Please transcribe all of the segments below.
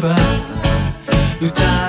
bêbado do.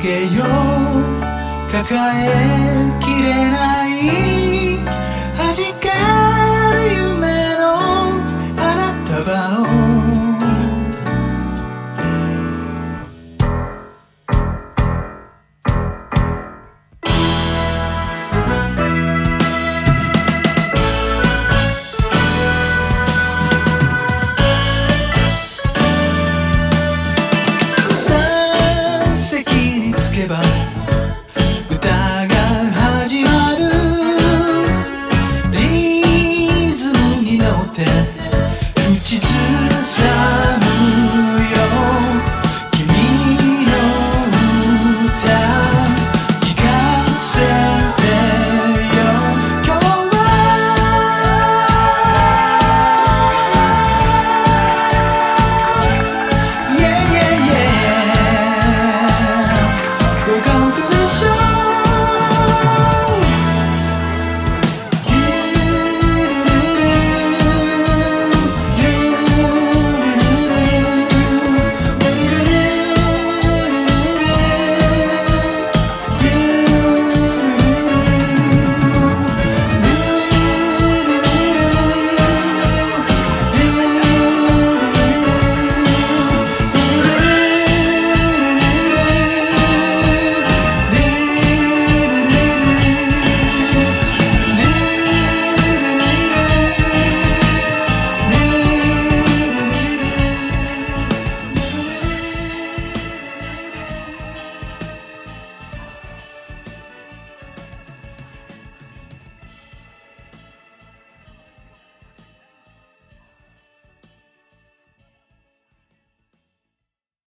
げよう。抱えきれない。